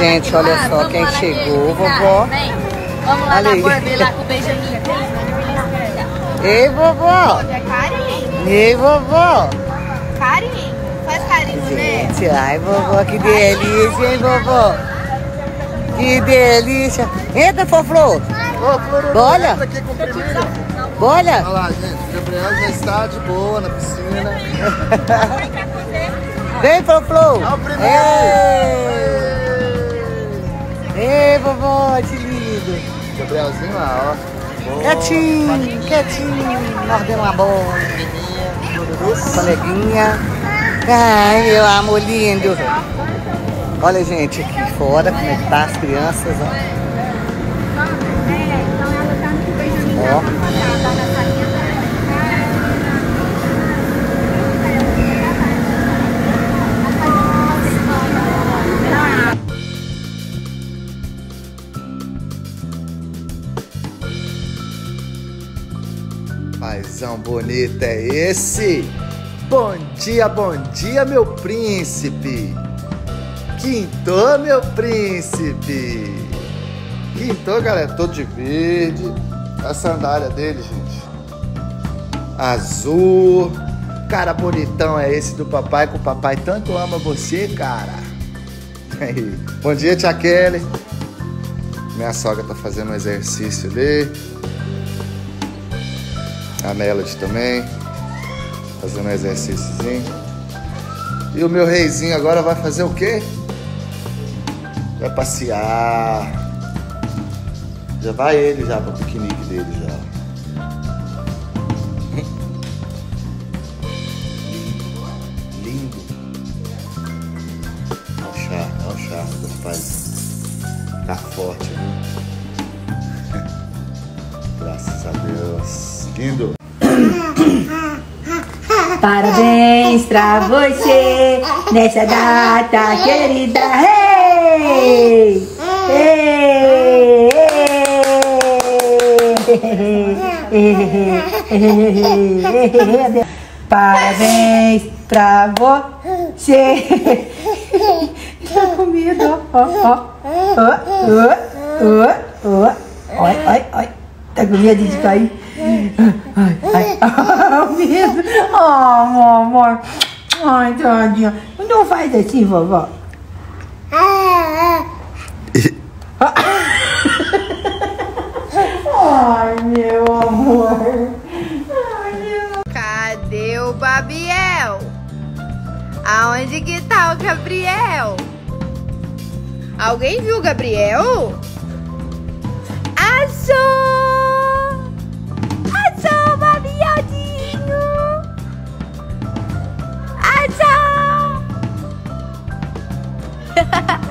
Gente, olha Ah, só vamos quem chegou, lugar. vovó. Vem. Vamos lá Olha na lá com o Benjamin. Ei, vovó! É carinho. Ei, vovó! Carinho. Faz carinho, né? Gente, ai, vovó, que delícia, hein, vovó? Que delícia! Entra, Foflô! Bora! Primeiro. Bora! Olha lá, gente. O Gabriel já está de boa na piscina. Vem, Foflô! É o primeiro. Ei! Vovó, que lindo! Gabrielzinho lá, ó. Boa. Quietinho, quietinho, mordendo uma bola. Coleguinha. Ai, meu amor lindo. Olha, gente, aqui fora, como é que tá as crianças. Ó. Paizão bonito é esse? Bom dia, bom dia, meu príncipe. Quintou, meu príncipe. Quintou, galera, todo de verde. A sandália dele, gente. Azul. Cara bonitão é esse do papai, que o papai tanto ama você, cara. Bom dia, tia Kelly. Minha sogra tá fazendo um exercício ali. A Melody também. Fazendo um exercíciozinho. E o meu reizinho agora vai fazer o quê? Vai passear. Já vai ele já pro piquenique dele já. Lindo. Olha o assistindo. Parabéns pra você nessa data querida. Hey! Parabéns pra você. Tá com medo. Ó, ó, ó, ó, ó, ó. Oi, oi, oi. Tá com medo de cair? Ai, ai, ai. Oh, mamãe. Ai, tadinha. Não faz assim, vovó. Ai, meu amor. Cadê o Babiel? Aonde que tá o Gabriel? Alguém viu o Gabriel? ハハハ!